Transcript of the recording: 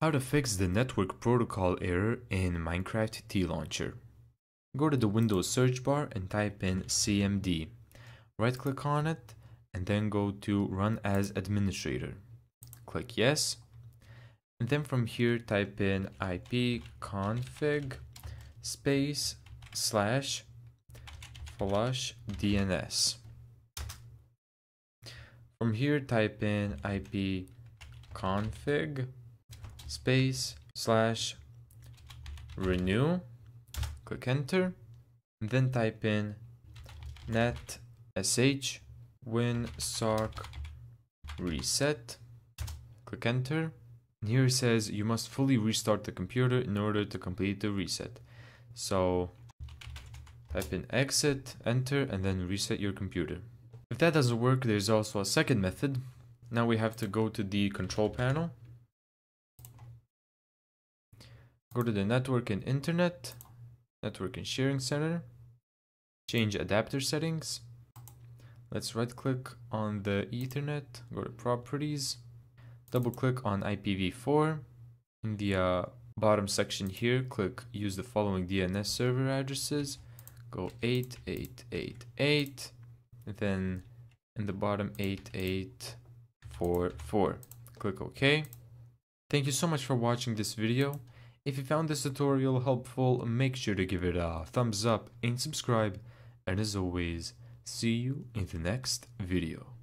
How to fix the network protocol error in Minecraft TLauncher. Go to the Windows search bar and type in CMD. Right click on it and then go to Run as Administrator. Click Yes. And then from here type in ipconfig space slash flush DNS. From here type in ipconfig space slash renew click enter and then type in net sh win sock reset click enter. And here it says you must fully restart the computer in order to complete the reset. So type in exit enter and then reset your computer. If that doesn't work there's also a second method. Now we have to go to the control panel Go to the network and internet, network and sharing center, change adapter settings. Let's right click on the ethernet, go to properties, double click on IPv4. In the uh, bottom section here, click use the following DNS server addresses. Go 8888, then in the bottom 8844. Click OK. Thank you so much for watching this video. If you found this tutorial helpful, make sure to give it a thumbs up and subscribe. And as always, see you in the next video.